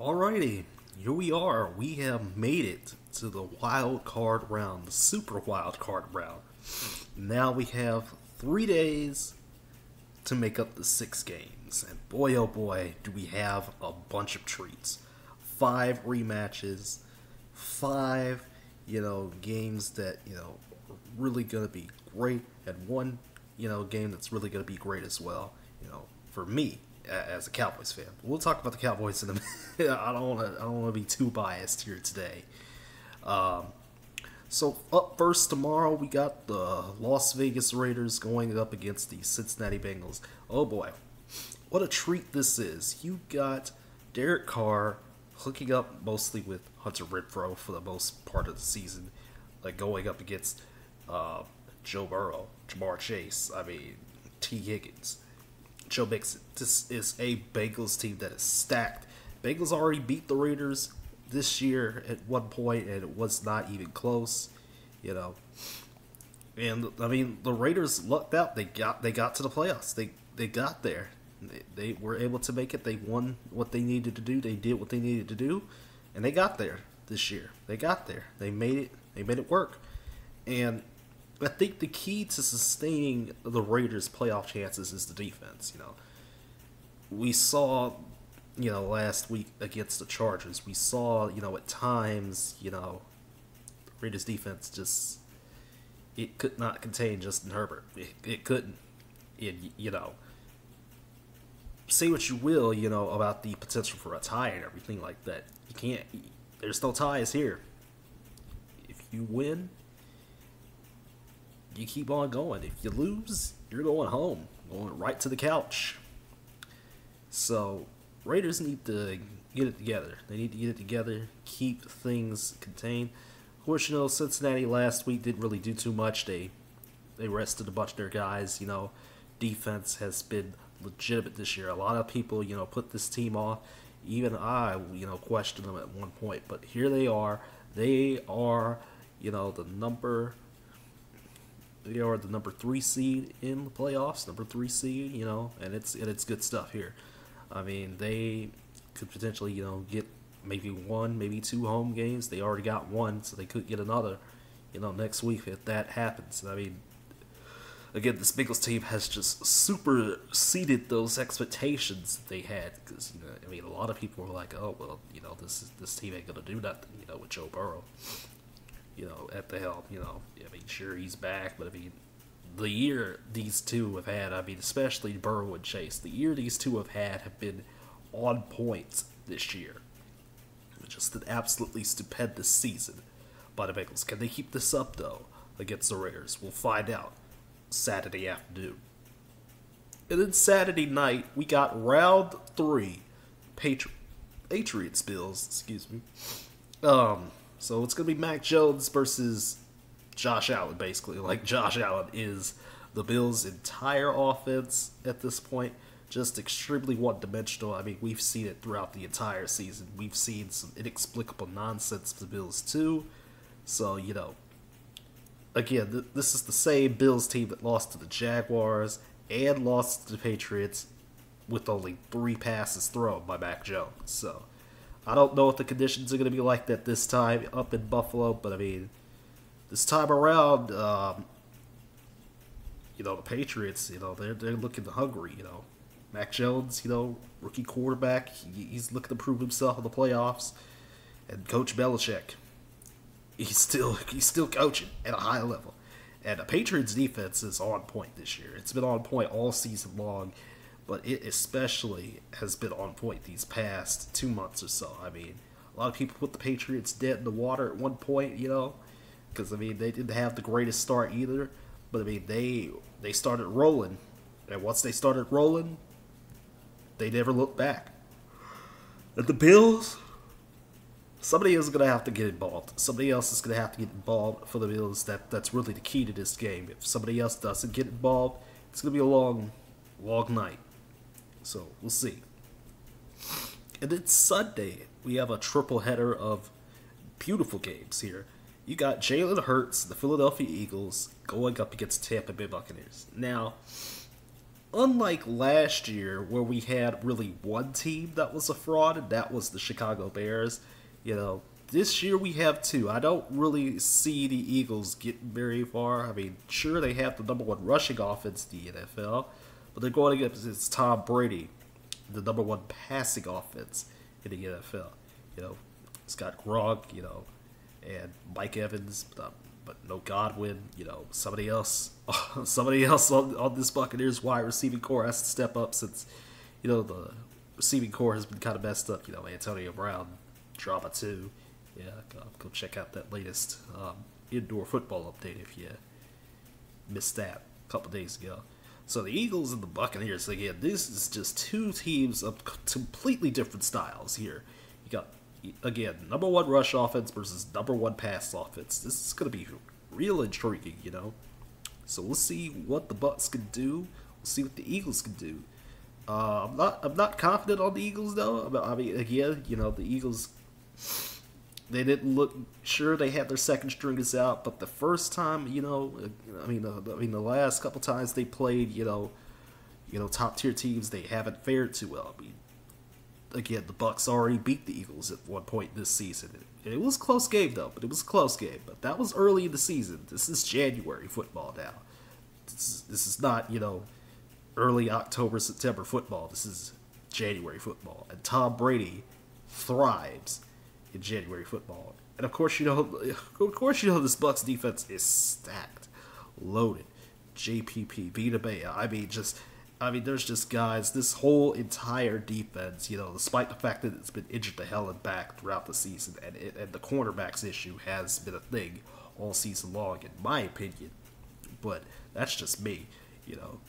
Alrighty, here we are. We have made it to the wild card round, the super wild card round. Now we have three days to make up the six games. And boy, oh boy, do we have a bunch of treats. Five rematches, five, you know, games that, you know, are really going to be great, and one, you know, game that's really going to be great as well, you know, for me as a Cowboys fan. We'll talk about the Cowboys in a minute. I don't want to. I don't want to be too biased here today. Um, so up first tomorrow, we got the Las Vegas Raiders going up against the Cincinnati Bengals. Oh boy, what a treat this is! You got Derek Carr hooking up mostly with Hunter Renfrow for the most part of the season, like going up against uh, Joe Burrow, Ja'Marr Chase. I mean, Tee Higgins. Joe Mixon. This is a Bengals team that is stacked. Bengals already beat the Raiders this year at one point, and it was not even close. You know, and I mean the Raiders lucked out. They got they got to the playoffs. They they got there. They, they were able to make it. They won what they needed to do. They did what they needed to do, and they got there this year. They got there. They made it. They made it work. And I think the key to sustaining the Raiders' playoff chances is the defense. You know, we saw, you know, last week against the Chargers, we saw, you know, at times, you know, Raiders' defense just it could not contain Justin Herbert. It, it couldn't. It, you know, say what you will, you know, about the potential for a tie and everything like that. You can't. There's no ties here. If you win, you keep on going. If you lose, you're going home, going right to the couch. So, Raiders need to get it together. They need to get it together, keep things contained. Of course, you know, Cincinnati last week didn't really do too much. They they rested a bunch of their guys. You know, defense has been legitimate this year. A lot of people, you know, put this team off. Even I, you know, questioned them at one point. But here they are. They are, you know, the number they are the number three seed in the playoffs, number three seed, you know, and it's and it's good stuff here. I mean, they could potentially, you know, get maybe one, maybe two home games. They already got one, so they could get another, you know, next week if that happens. I mean, again, this Bengals team has just superseded those expectations they had because you know, I mean, a lot of people were like, oh well, you know, this is, this team ain't gonna do nothing, you know, with Joe Burrow you know, at the helm. You know, I mean, sure he's back, but I mean, the year these two have had, I mean, especially Burrow and Chase, the year these two have had have been on point this year. Just an absolutely stupendous season by the Bengals. Can they keep this up though against the Raiders? We'll find out Saturday afternoon. And then Saturday night, we got round three, Patri- Patriots Bills. Excuse me. Um, so it's going to be Mac Jones versus Josh Allen, basically. Like, Josh Allen is the Bills' entire offense at this point. Just extremely one dimensional. I mean, we've seen it throughout the entire season. We've seen some inexplicable nonsense for the Bills, too. So, you know, again, th- this is the same Bills team that lost to the Jaguars and lost to the Patriots with only three passes thrown by Mac Jones. So, I don't know if the conditions are going to be like that this time up in Buffalo, but I mean, this time around, um, you know, the Patriots, you know, they're they're looking hungry. You know, Mac Jones, you know, rookie quarterback, he, he's looking to prove himself in the playoffs, and Coach Belichick, he's still he's still coaching at a high level. And the Patriots defense is on point this year. It's been on point all season long but it especially has been on point these past two months or so. I mean, a lot of people put the Patriots dead in the water at one point, you know, because I mean they didn't have the greatest start either. But I mean they they started rolling, and once they started rolling, they never looked back. And the Bills, somebody else is gonna have to get involved. Somebody else is gonna have to get involved for the Bills. That that's really the key to this game. If somebody else doesn't get involved, it's gonna be a long, long night. So we'll see. And then Sunday, we have a triple header of beautiful games here. You got Jalen Hurts, the Philadelphia Eagles, going up against Tampa Bay Buccaneers. Now, unlike last year where we had really one team that was a fraud, and that was the Chicago Bears, you know, this year we have two. I don't really see the Eagles getting very far. I mean, sure they have the number one rushing offense in the NFL, but they're going against Tom Brady, the number one passing offense in the NFL. You know, Scott Gronk, you know, and Mike Evans, but, but no Godwin. You know, somebody else, somebody else on, on this Buccaneers wide receiving corps has to step up since, you know, the receiving corps has been kind of messed up. You know, Antonio Brown drama too yeah, go, go check out that latest um, indoor football update if you missed that a couple days ago. So the Eagles and the Buccaneers again. This is just two teams of completely different styles here. You got again number one rush offense versus number one pass offense. This is going to be real intriguing, you know. So we'll see what the Bucks can do. We'll see what the Eagles can do. Uh, I'm not. I'm not confident on the Eagles though. I mean, again, you know, the Eagles they didn't look sure they had their second stringers out, but the first time, you know, I mean, uh, I mean, the last couple times they played, you know, you know, top tier teams, they haven't fared too well. I mean, again, the Bucks already beat the Eagles at one point this season. It, it was close game though, but it was a close game. But that was early in the season. This is January football now. This is, this is not, you know, early October, September football. This is January football, and Tom Brady thrives in January football. And of course, you know, of course, you know, this Bucks defense is stacked, loaded. JPP, Vita Vea. I mean, just, I mean, there's just guys. This whole entire defense, you know, despite the fact that it's been injured to hell and back throughout the season, and it, and the cornerbacks issue has been a thing all season long, in my opinion. But that's just me, you know.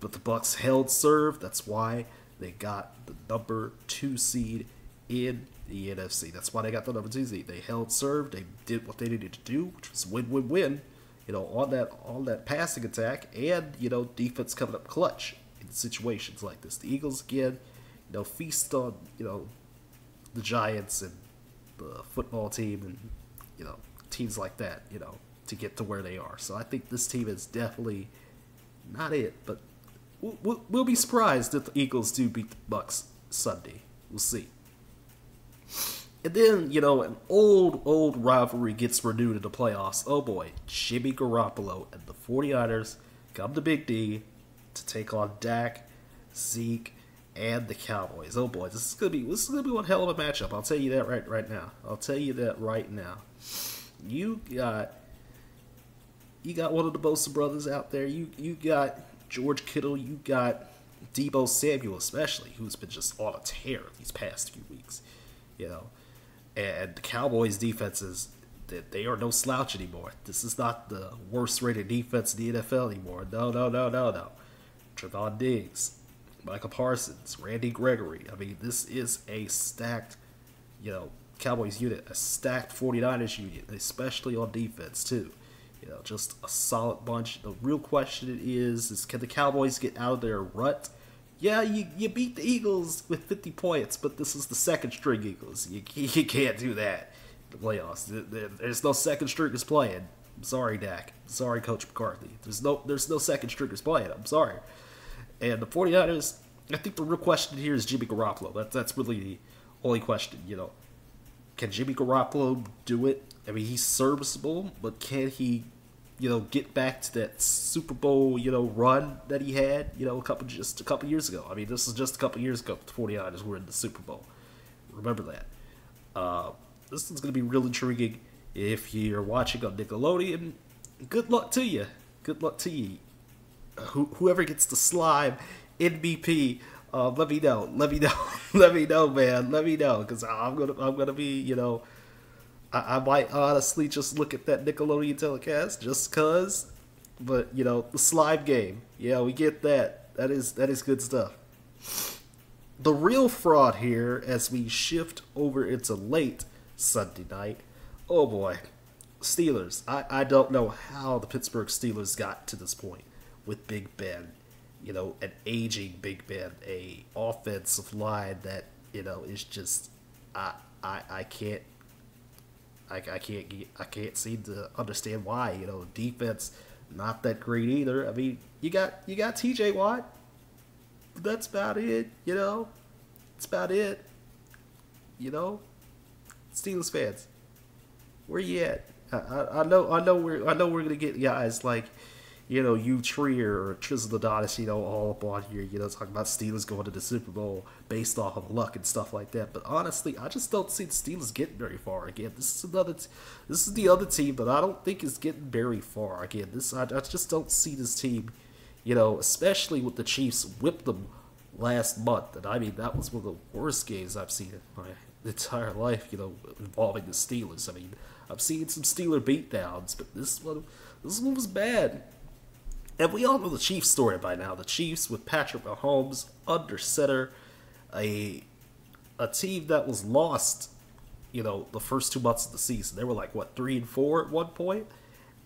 But the Bucks held serve. That's why they got the number two seed in the NFC. That's why they got the number two seed. They held serve. They did what they needed to do, which was win, win, win. You know, on that on that passing attack, and you know, defense coming up clutch in situations like this. The Eagles again, you know, feast on you know the Giants and the football team, and you know teams like that. You know, to get to where they are. So I think this team is definitely not it, but we'll, we'll be surprised if the Eagles do beat the Bucks Sunday. We'll see. And then, you know, an old, old rivalry gets renewed in the playoffs. Oh boy, Jimmy Garoppolo and the 49ers come to Big D to take on Dak, Zeke, and the Cowboys. Oh boy, this is gonna be this is gonna be one hell of a matchup. I'll tell you that right right now. I'll tell you that right now. You got you got one of the Bosa brothers out there. You you got George Kittle. You got Deebo Samuel, especially, who's been just on a tear these past few weeks you know. And the Cowboys' defenses, that they are no slouch anymore. This is not the worst rated defense in the NFL anymore. No, no, no, no, no. Trevon Diggs, Micah Parsons, Randy Gregory. I mean, this is a stacked, you know, Cowboys unit, a stacked 49ers unit, especially on defense, too. You know, just a solid bunch. The real question is, is can the Cowboys get out of their rut yeah, you, you beat the Eagles with 50 points, but this is the second string Eagles. You, you can't do that the playoffs. There's no second stringers playing. I'm sorry, Dak. I'm sorry, Coach McCarthy. There's no there's no second stringers playing. I'm sorry. And the 49ers, I think the real question here is Jimmy Garoppolo. That, that's really the only question, you know. Can Jimmy Garoppolo do it? I mean, he's serviceable, but can he you know, get back to that Super Bowl, you know, run that he had, you know, a couple just a couple years ago. I mean, this is just a couple years ago. The 49ers were in the Super Bowl. Remember that. Uh, this is going to be real intriguing. If you're watching on Nickelodeon, good luck to you. Good luck to you. Who, whoever gets the slime MVP, uh, let me know. Let me know. let me know, man. Let me know, because I'm gonna I'm gonna be, you know I, I might honestly just look at that Nickelodeon telecast just cause. But you know, the slime game, yeah, we get that. That is that is good stuff. The real fraud here, as we shift over into late Sunday night, oh boy, Steelers. I, I don't know how the Pittsburgh Steelers got to this point with Big Ben. You know, an aging Big Ben, a offensive line that you know is just I I I can't I, I can't get, I can't seem to understand why. You know, defense not that great either. I mean, you got you got T.J. Watt, that's about it. You know, that's about it. You know, Steelers fans, where you at? I, I, I know I know we're I know we're gonna get guys like you know, you Trier or Tristan Adonis, you know, all up on here, you know, talking about Steelers going to the Super Bowl based off of luck and stuff like that. But honestly, I just don't see the Steelers getting very far. Again, this is another, this is the other team that I don't think is getting very far. Again, this I, I just don't see this team, you know, especially with the Chiefs whipped them last month, and I mean that was one of the worst games I've seen in my entire life, you know, involving the Steelers. I mean, I've seen some Steeler beatdowns, but this one, this one was bad. And we all know the Chiefs story by now. The Chiefs with Patrick Mahomes under center, a a team that was lost, you know, the first two months of the season. They were like what three and four at one point,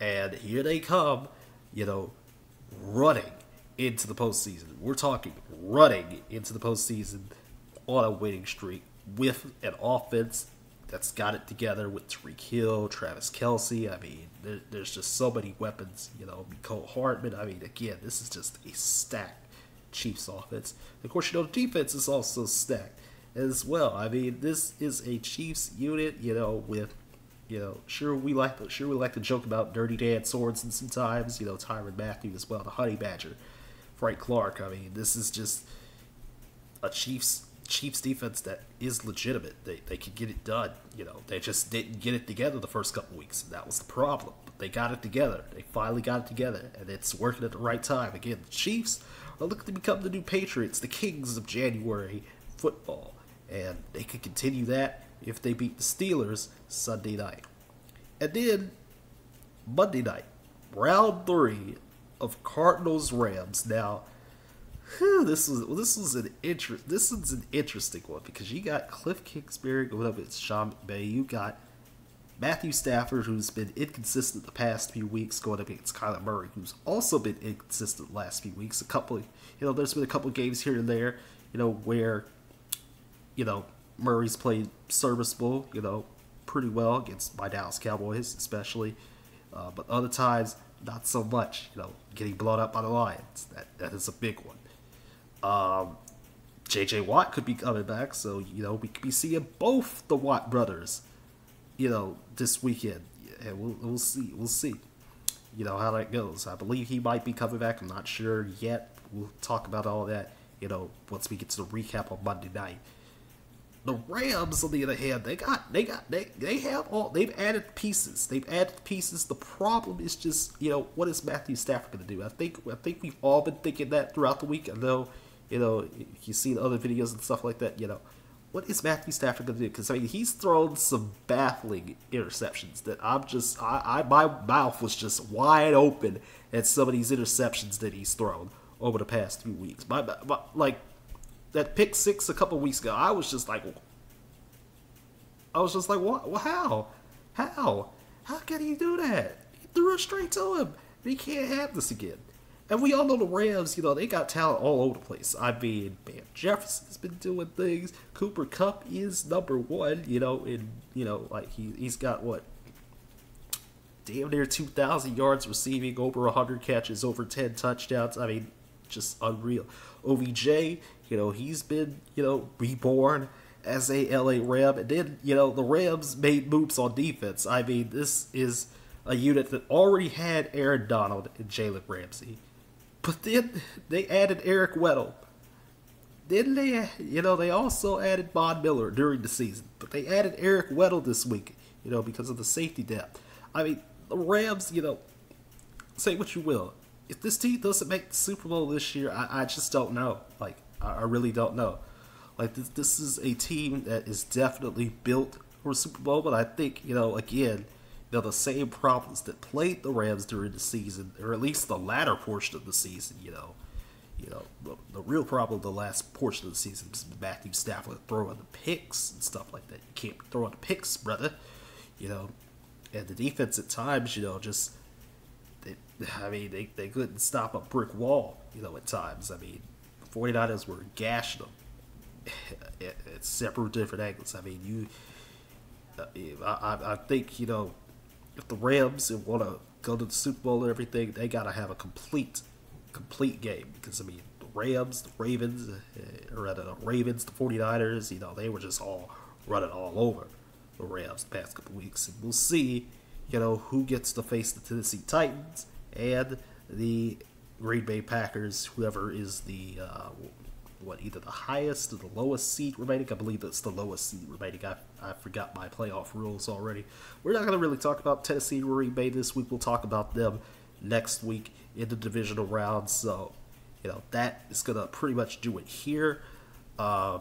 and here they come, you know, running into the postseason. We're talking running into the postseason on a winning streak with an offense that's got it together with Tyreek Hill, Travis Kelce. I mean, there, there's just so many weapons. You know, Mecole Hardman. I mean, again, this is just a stacked Chiefs offense. Of course, you know, the defense is also stacked as well. I mean, this is a Chiefs unit. You know, with you know, sure we like to, sure we like to joke about Dirty Dan Sorensen sometimes. You know, Tyrann Mathieu as well, the Honey Badger, Frank Clark. I mean, this is just a Chiefs Chiefs defense that is legitimate. They they could get it done. You know, they just didn't get it together the first couple weeks, and that was the problem. But they got it together. They finally got it together, and it's working at the right time. Again, the Chiefs are looking to become the new Patriots, the kings of January football, and they could continue that if they beat the Steelers Sunday night. And then Monday night, round three of Cardinals Rams. Now Whew, this was this was an interest. This is an interesting one because you got Cliff Kingsbury going up against Sean McVay. You got Matthew Stafford, who's been inconsistent the past few weeks, going up against Kyler Murray, who's also been inconsistent the last few weeks. A couple, you know, there's been a couple games here and there, you know, where, you know, Murray's played serviceable, you know, pretty well against my Dallas Cowboys, especially. Uh, but other times, not so much. You know, getting blown up by the Lions. That that is a big one. Um, J.J. Watt could be coming back, so you know we could be seeing both the Watt brothers, you know, this weekend, and we'll we'll see we'll see, you know how that goes. I believe he might be coming back. I'm not sure yet. We'll talk about all that, you know, once we get to the recap on Monday night. The Rams, on the other hand, they got they got they they have all they've added pieces. They've added pieces. The problem is just you know what is Matthew Stafford going to do? I think I think we've all been thinking that throughout the week. I know you know, you see the other videos and stuff like that, you know, what is Matthew Stafford going to do? Because I mean, he's thrown some baffling interceptions that I'm just, I, I, my mouth was just wide open at some of these interceptions that he's thrown over the past few weeks. My, my like that pick six a couple weeks ago, I was just like, I was just like, what? How? How? How can he do that? He threw it straight to him. He can't have this again. And we all know the Rams, you know, they got talent all over the place. I mean, Van Jefferson's been doing things. Cooper Kupp is number one, you know, and, you know, like, he, he's got what? Damn near 2,000 yards receiving, over 100 catches, over 10 touchdowns. I mean, just unreal. OBJ, you know, he's been, you know, reborn as a LA Ram. And then, you know, the Rams made moves on defense. I mean, this is a unit that already had Aaron Donald and Jalen Ramsey but then they added Eric Weddle. Then they, you know, they also added Von Miller during the season. But they added Eric Weddle this week, you know, because of the safety depth. I mean, the Rams, you know, say what you will. If this team doesn't make the Super Bowl this year, I, I just don't know. Like, I, I really don't know. Like, this, this is a team that is definitely built for Super Bowl, but I think, you know, again, know, the same problems that plagued the Rams during the season, or at least the latter portion of the season, you know. You know, the, the real problem of the last portion of the season is Matthew Stafford throwing the picks and stuff like that. You can't be throwing the picks, brother. You know, and the defense at times, you know, just they, I mean, they, they couldn't stop a brick wall, you know, at times. I mean, 49ers were gashing them at, at several different angles. I mean, you, I, I think, you know, if the Rams want to go to the Super Bowl and everything, they got to have a complete, complete game because I mean the Rams, the Ravens, uh, or rather the Ravens, the 49ers, you know, they were just all running all over the Rams the past couple weeks. And we'll see, you know, who gets to face the Tennessee Titans and the Green Bay Packers, whoever is the uh, what either the highest or the lowest seed remaining. I believe it's the lowest seed remaining. I, I forgot my playoff rules already. We're not going to really talk about Tennessee or Green Bay this week. We'll talk about them next week in the divisional round. So, you know, that is going to pretty much do it here. Uh,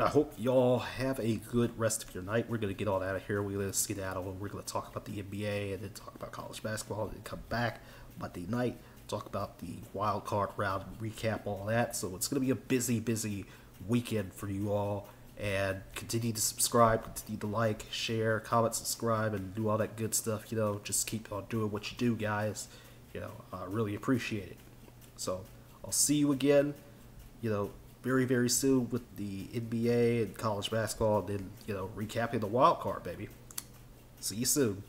I hope y'all have a good rest of your night. We're going to get all out of here. We're going to skedaddle and we're going to talk about the NBA and then talk about college basketball and then come back Monday night talk about the wild card round, recap all that. So it's going to be a busy, busy weekend for you all. And continue to subscribe, continue to like, share, comment, subscribe, and do all that good stuff. You know, just keep on doing what you do, guys. You know, I really appreciate it. So I'll see you again. You know, very very soon with the NBA and college basketball, and then you know recapping the wild card, baby. See you soon.